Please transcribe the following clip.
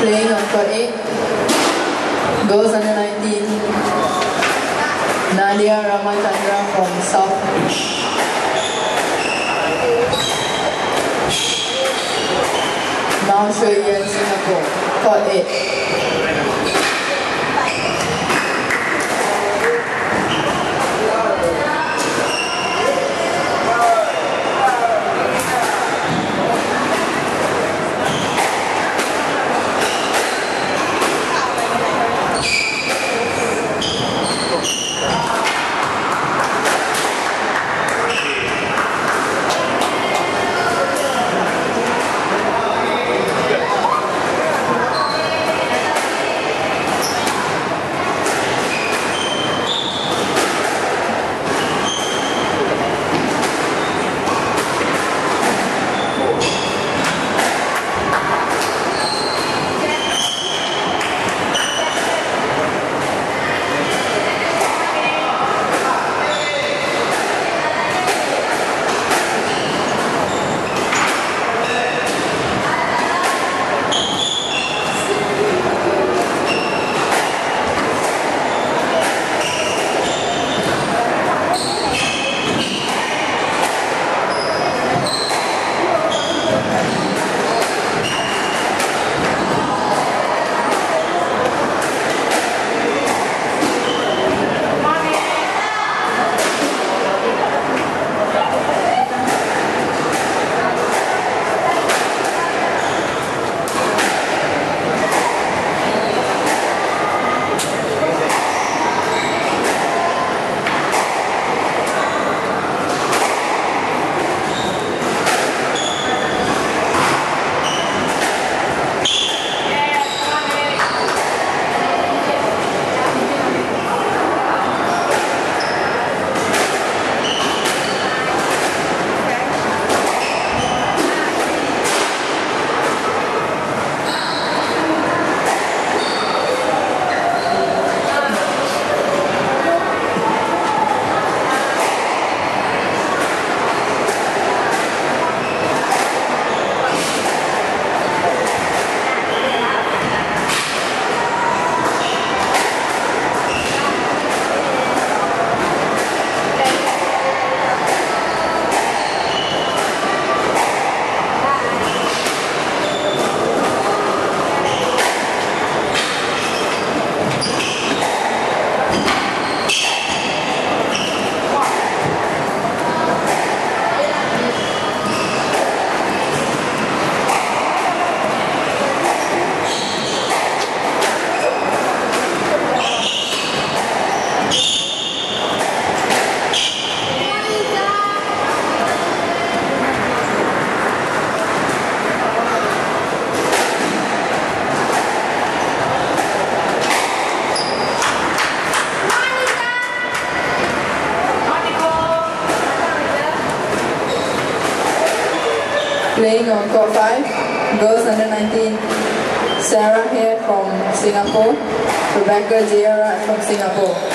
Playing on court 8. Girls under 19. Nadia Ramachandra from South Beach. Mao Shui Yan, Singapore. Court 8. Playing on court 5, girls under 19, Sarah here from Singapore, Rebecca Ziara from Singapore.